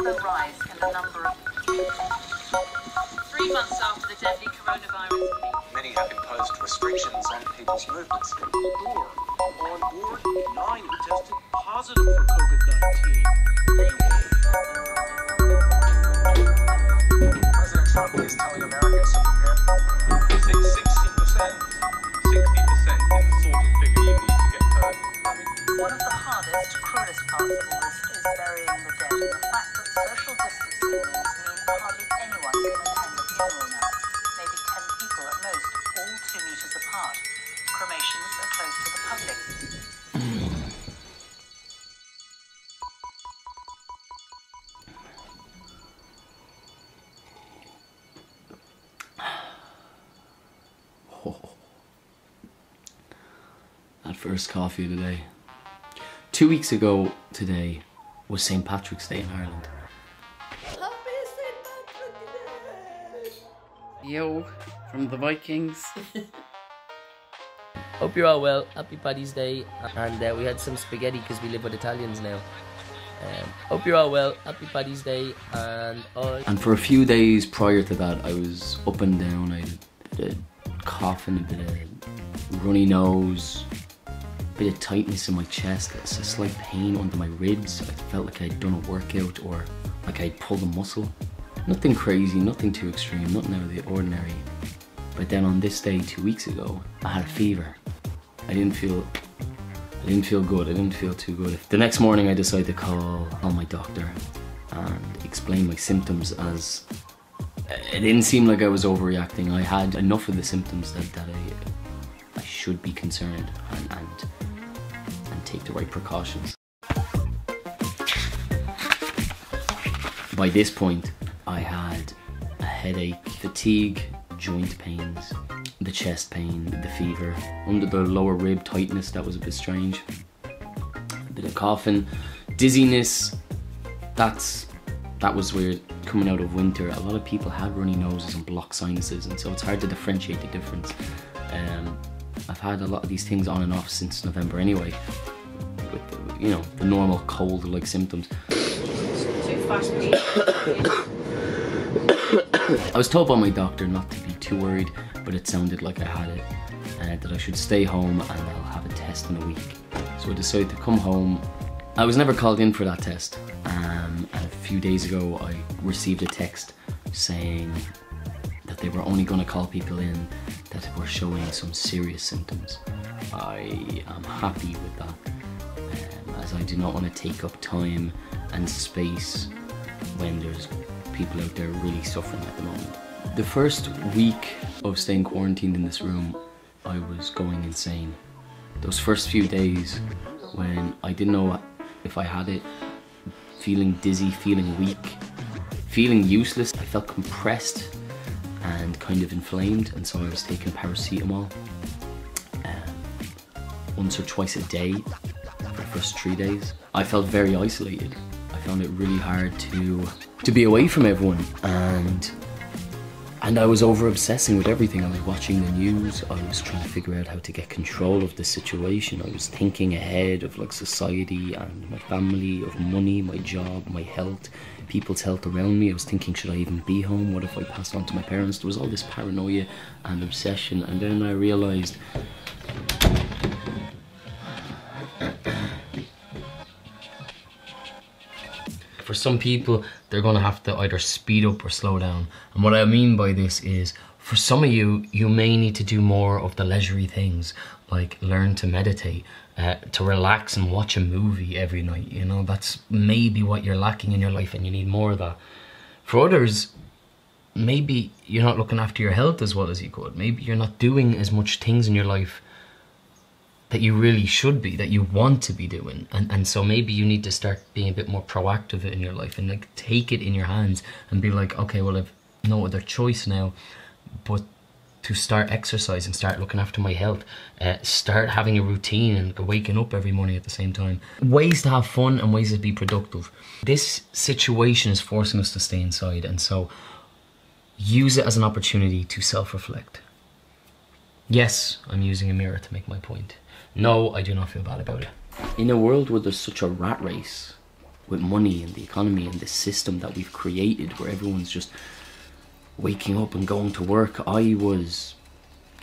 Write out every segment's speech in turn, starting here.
another rise in the number of. Three months after the deadly coronavirus. Many have imposed restrictions on people's movements. More. On board, nine tested positive for COVID-19. Cremations are closed to the public. That first coffee of the day. Two weeks ago today was St. Patrick's Day in Ireland. Yo, from the Vikings. Hope you're all well. Happy Paddy's Day. And uh, we had some spaghetti because we live with Italians now. Um, hope you're all well. Happy Paddy's Day. And. And for a few days prior to that, I was up and down. I had a of coughing, a bit of runny nose, a bit of tightness in my chest, a slight pain under my ribs. I felt like I'd done a workout or like I'd pulled a muscle. Nothing crazy, nothing too extreme, nothing out of the ordinary. But then on this day two weeks ago, I had a fever. I didn't feel I didn't feel good. I didn't feel too good. The next morning, I decided to call, call my doctor and explain my symptoms as it didn't seem like I was overreacting. I had enough of the symptoms that, that I, I should be concerned and, and, and take the right precautions. By this point, I had a headache, fatigue, joint pains, the chest pain, the fever, under the lower rib tightness that was a bit strange, a bit of coughing, dizziness. That's that was weird. Coming out of winter, a lot of people had runny noses and blocked sinuses, and so it's hard to differentiate the difference. Um, I've had a lot of these things on and off since November anyway, with the, you know the normal cold-like symptoms. I was told by my doctor not to be too worried, but it sounded like I had it, and that I should stay home and I'll have a test in a week. So I decided to come home. I was never called in for that test, um, and a few days ago I received a text saying that they were only going to call people in that were showing some serious symptoms. I am happy with that, um, as I do not want to take up time and space when there's people out there really suffering at the moment. The first week of staying quarantined in this room, I was going insane. Those first few days when I didn't know if I had it, feeling dizzy, feeling weak, feeling useless, I felt compressed and kind of inflamed, and so I was taking paracetamol um, once or twice a day for the first three days. I felt very isolated. I found it really hard to to be away from everyone and and I was over obsessing with everything. I was watching the news. I was trying to figure out how to get control of the situation. I was thinking ahead of like society and my family, of money, my job, my health, people's health around me. I was thinking, should I even be home? What if I passed on to my parents? There was all this paranoia and obsession. And then I realized for some people, they're going to have to either speed up or slow down. And what I mean by this is, for some of you, you may need to do more of the leisurely things, like learn to meditate, uh, to relax and watch a movie every night. You know, that's maybe what you're lacking in your life, and you need more of that. For others, maybe you're not looking after your health as well as you could. Maybe you're not doing as much things in your life that you really should be, that you want to be doing. And and so maybe you need to start being a bit more proactive in your life and like take it in your hands and be like, okay, well I've no other choice now but to start exercising, start looking after my health, uh, start having a routine and waking up every morning at the same time. Ways to have fun and ways to be productive. This situation is forcing us to stay inside and so use it as an opportunity to self-reflect. Yes, I'm using a mirror to make my point. No, I do not feel bad about it. In a world where there's such a rat race with money and the economy and the system that we've created where everyone's just waking up and going to work, I was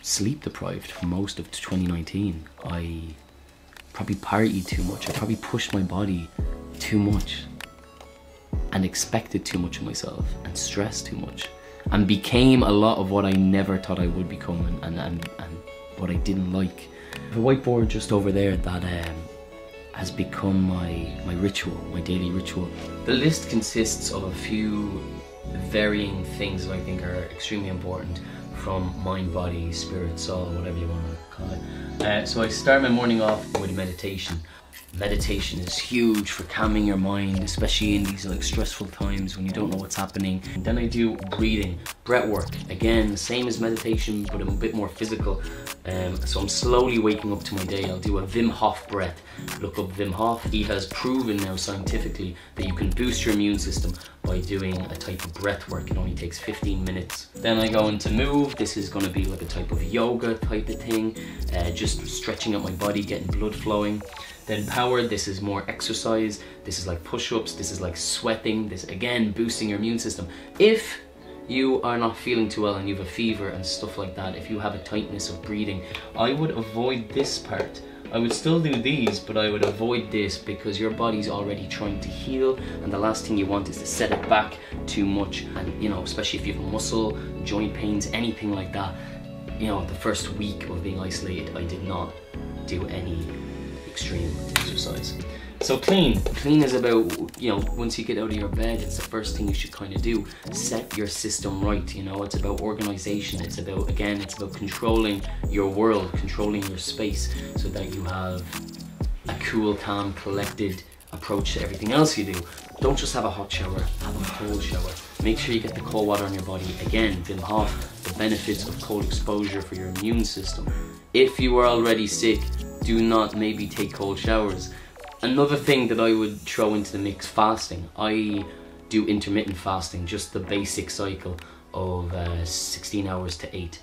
sleep deprived for most of 2019. I probably partied too much. I probably pushed my body too much and expected too much of myself and stressed too much and became a lot of what I never thought I would become and, and, and, and what I didn't like. The whiteboard just over there that um, has become my, my ritual, my daily ritual. The list consists of a few varying things that I think are extremely important from mind, body, spirit, soul, whatever you want to call it. Uh, so I start my morning off with meditation. Meditation is huge for calming your mind, especially in these like stressful times when you don't know what's happening. And then I do breathing, breath work. Again, same as meditation, but a bit more physical. Um, so I'm slowly waking up to my day. I'll do a Wim Hof breath. Look up Wim Hof. He has proven now scientifically that you can boost your immune system by doing a type of breath work. It only takes 15 minutes. Then I go into move. This is going to be like a type of yoga type of thing, uh, just stretching out my body, getting blood flowing. Then power, this is more exercise. This is like push-ups. This is like sweating. This again, boosting your immune system. If you are not feeling too well and you have a fever and stuff like that, if you have a tightness of breathing, I would avoid this part. I would still do these, but I would avoid this because your body's already trying to heal and the last thing you want is to set it back too much and you know, especially if you have muscle, joint pains, anything like that. You know, the first week of being isolated, I did not do any extreme exercise. So clean. Clean is about, you know, once you get out of your bed, it's the first thing you should kind of do. Set your system right, you know, it's about organization. It's about, again, it's about controlling your world, controlling your space so that you have a cool, calm, collected approach to everything else you do. Don't just have a hot shower, have a cold shower. Make sure you get the cold water on your body. Again, Wim Hof, the benefits of cold exposure for your immune system. If you are already sick, do not maybe take cold showers. Another thing that I would throw into the mix, fasting. I do intermittent fasting, just the basic cycle of uh, 16 hours to 8.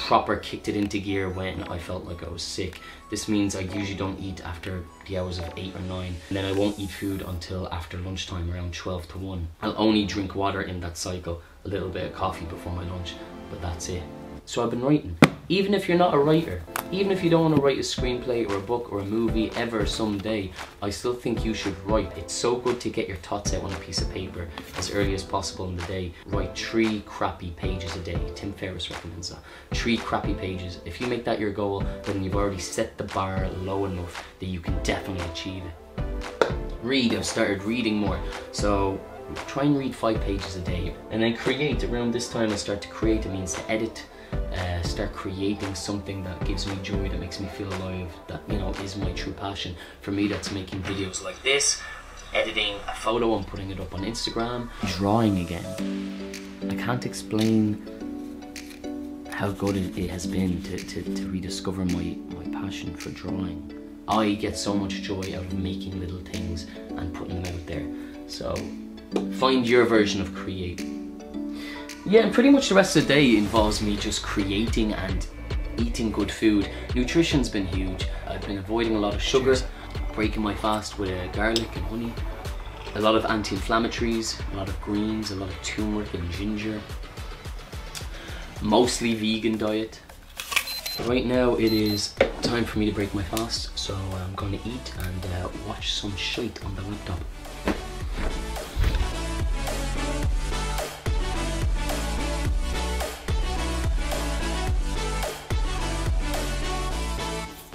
Proper kicked it into gear when I felt like I was sick. This means I usually don't eat after the hours of 8 or 9. And then I won't eat food until after lunchtime, around 12 to 1. I'll only drink water in that cycle, a little bit of coffee before my lunch, but that's it. So I've been writing. Even if you're not a writer, even if you don't want to write a screenplay or a book or a movie ever someday, I still think you should write. It's so good to get your thoughts out on a piece of paper as early as possible in the day. Write three crappy pages a day. Tim Ferriss recommends that. Three crappy pages. If you make that your goal, then you've already set the bar low enough that you can definitely achieve it. Read, I've started reading more. So try and read five pages a day. And then create, around this time I start to create, it means to edit, uh, start creating something that gives me joy, that makes me feel alive, that you know is my true passion. For me, that's making videos like this, editing a photo and putting it up on Instagram, drawing again. I can't explain how good it, has been to, to, to rediscover my, my passion for drawing. I get so much joy out of making little things and putting them out there. So find your version of create. Yeah, and pretty much the rest of the day involves me just creating and eating good food. Nutrition's been huge. I've been avoiding a lot of sugar, breaking my fast with uh, garlic and honey, a lot of anti-inflammatories, a lot of greens, a lot of turmeric and ginger. Mostly vegan diet. Right now it is time for me to break my fast, so I'm going to eat and uh, watch some shite on the laptop.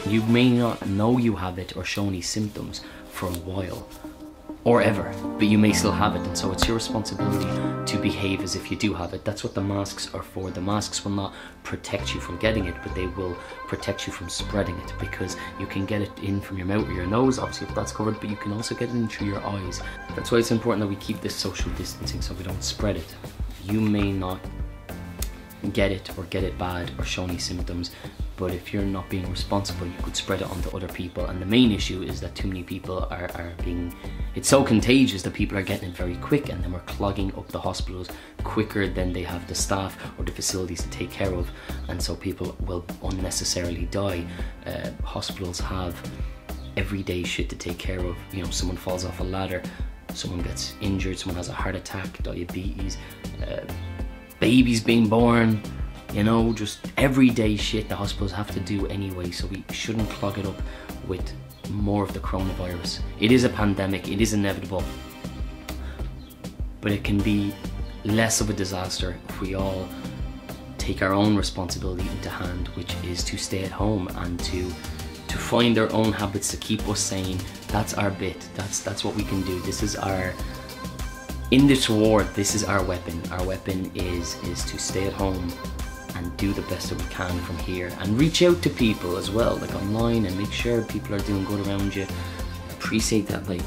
You may not know you have it or show any symptoms for a while or ever, but you may still have it, and so it's your responsibility to behave as if you do have it. That's what the masks are for. The masks will not protect you from getting it, but they will protect you from spreading it because you can get it in from your mouth or your nose, obviously, if that's covered, but you can also get it in through your eyes. That's why it's important that we keep this social distancing so we don't spread it. You may not get it or get it bad or show any symptoms but if you're not being responsible you could spread it onto other people. And the main issue is that too many people are, are being it's so contagious that people are getting it very quick and then we're clogging up the hospitals quicker than they have the staff or the facilities to take care of. And so people will unnecessarily die. Uh, hospitals have everyday shit to take care of. You know, someone falls off a ladder, someone gets injured, someone has a heart attack, diabetes, uh, babies being born, you know, just everyday shit the hospitals have to do anyway, so we shouldn't clog it up with more of the coronavirus. It is a pandemic, it is inevitable, but it can be less of a disaster if we all take our own responsibility into hand, which is to stay at home and to to find our own habits to keep us sane. That's our bit. That's that's what we can do. This is our in this war, this is our weapon. Our weapon is is to stay at home and do the best that we can from here and reach out to people as well, like online and make sure people are doing good around you. Appreciate that like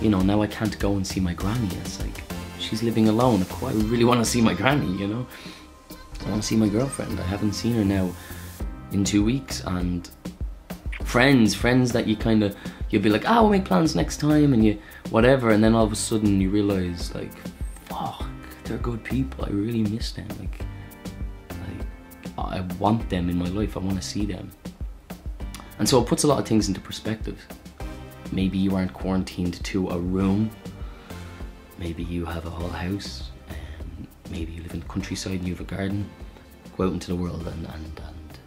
you know, now I can't go and see my granny. It's like she's living alone. Of course, I really want to see my granny, you know. I want to see my girlfriend. I haven't seen her now in two weeks, and friends, friends that you kind of you'll be like, ah, we'll make plans next time, and you whatever, and then all of a sudden you realize like, fuck, they're good people. I really miss them. Like I want them in my life. I want to see them, and so it puts a lot of things into perspective. Maybe you aren't quarantined to a room. Maybe you have a whole house. Um, maybe you live in the countryside and you have a garden. Go out into the world and, and, and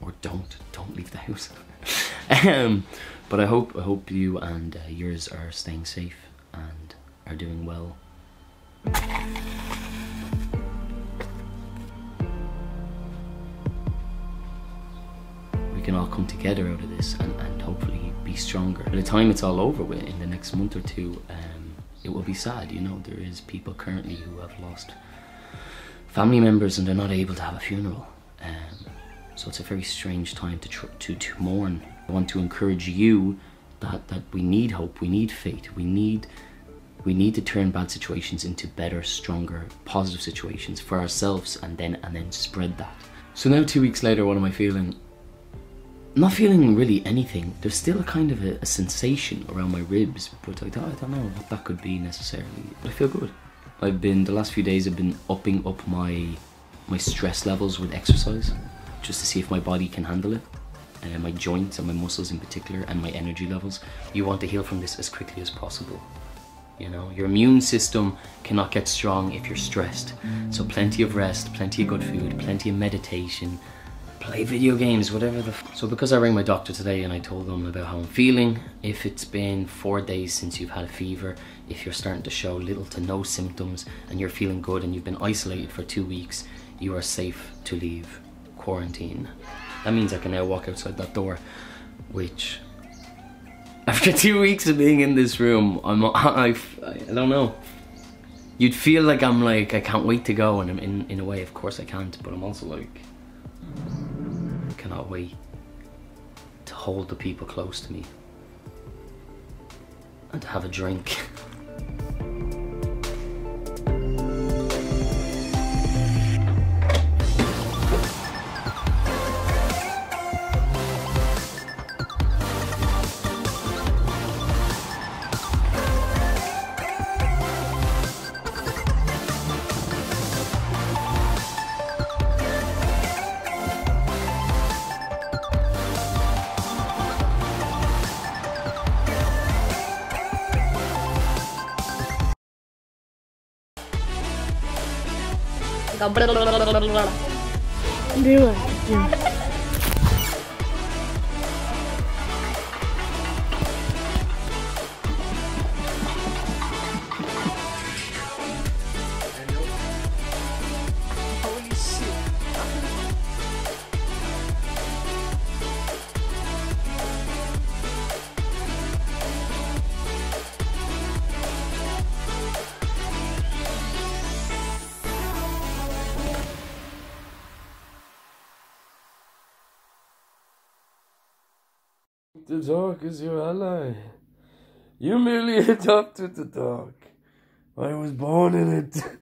or don't don't leave the house. um, but I hope I hope you and uh, yours are staying safe and are doing well. Can all come together out of this and, and hopefully be stronger. By the time it's all over with, in the next month or two, um, it will be sad. You know, there is people currently who have lost family members and they're not able to have a funeral. Um, so it's a very strange time to, to to mourn. I want to encourage you that that we need hope, we need faith, we need we need to turn bad situations into better, stronger, positive situations for ourselves, and then and then spread that. So now, two weeks later, what am I feeling? Not feeling really anything. There's still a kind of a, a sensation around my ribs, but I don't, I don't know what that could be necessarily. But I feel good. I've been the last few days. I've been upping up my my stress levels with exercise, just to see if my body can handle it, and my joints and my muscles in particular, and my energy levels. You want to heal from this as quickly as possible. You know, your immune system cannot get strong if you're stressed. So plenty of rest, plenty of good food, plenty of meditation, play video games, whatever the. F- so because I rang my doctor today and I told them about how I'm feeling, if it's been four days since you've had a fever, if you're starting to show little to no symptoms and you're feeling good and you've been isolated for two weeks, you are safe to leave quarantine. That means I can now walk outside that door, which after two weeks of being in this room, I'm I, I don't know. You'd feel like I'm like I can't wait to go, and I'm in in a way, of course I can't, but I'm also like cannot wait to hold the people close to me and to have a drink. Digo, The dog is your ally. You merely adopted the dog. I was born in it.